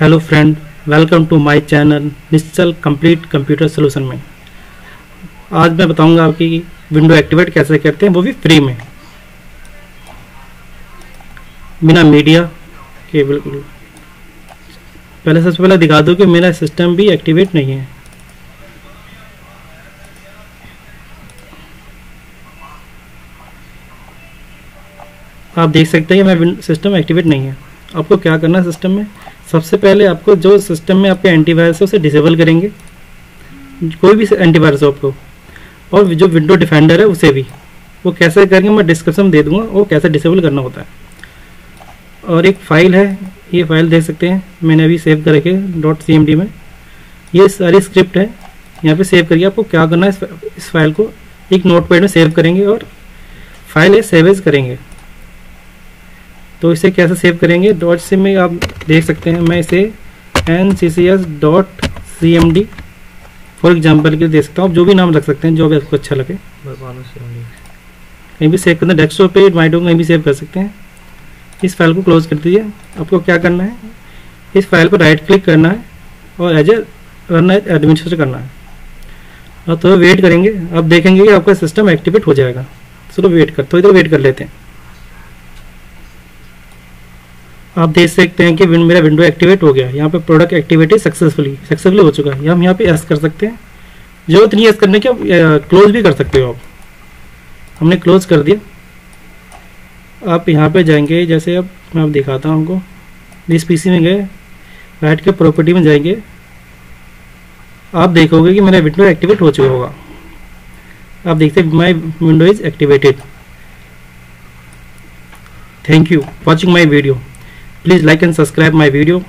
Hello friend welcome to my channel Nishchal complete computer solution में। आज मैं बताऊँगा आपकी विंडो एक्टिवेट कैसे करते हैं, वो भी फ्री में। बिना मीडिया के बिल्कुल। पहले सबसे पहले दिखा दूँ कि मेरा सिस्टम भी एक्टिवेट नहीं है। आप देख सकते हैं कि मैं सिस्टम एक्टिवेट नहीं है। आपको क्या करना है सिस्टम में? सबसे पहले आपको जो सिस्टम में आपके एंटीवायरस है उसे डिसेबल करेंगे। कोई भी एंटीवायरस हो आपको। और जो विंडो डिफेंडर है उसे भी। वो कैसे करेंगे मैं डिस्क्रिप्शन दे दूँगा वो कैसे डिसेबल करना होता है। और एक फ़ाइल है ये फ़ाइल देख सकते हैं। मैंने अभी सेव कर रखे डॉट सी में। ये सारी स्क्रिप्ट है। यहाँ पे सेव करिए आपको क्या करना है इस, फ़ाइल को एक नोट में सेव करेंगे और फ़ाइल है सेवेज करेंगे। तो इसे कैसे सेव करेंगे? डॉट सी में आप देख सकते हैं मैं इसे N C C S dot C M D for example के लिए दे सकता हूँ। जो भी नाम रख सकते हैं जो भी आपको अच्छा लगे। कहीं भी सेव करना। डेस्कटॉप पे माइडो कहीं भी सेव कर सकते हैं। इस फ़ाइल को क्लोज कर दीजिए। आपको क्या करना है? इस फ़ाइल पर राइट क्लिक करना है और एज ए रन एडमिनिस्ट्रेटर करना है। और तो वेट करेंगे। अब देखेंगे कि आपका सिस्टम एक्टिवेट हो जाएगा। चलो वेट कर थोड़ी देर वेट कर लेते हैं। आप देख सकते हैं कि विन, मेरा विंडो एक्टिवेट हो गया। यहाँ पे प्रोडक्ट एक्टिविटी सक्सेसफुली सक्सेसफुली हो चुका है। हम यहाँ पे एस कर सकते हैं। ज़रूरत नहीं एस करने की क्लोज भी कर सकते हो आप। हमने क्लोज कर दिया। आप यहाँ पे जाएँगे जैसे अब मैं आप दिखाता हूँ आपको। जिस पीसी में गए राइट के प्रॉपर्टी में जाएँगे। आप देखोगे कि मेरा विंडो एक्टिवेट हो चुका होगा। आप देखते my window is activated thank you watching my video please like and subscribe my video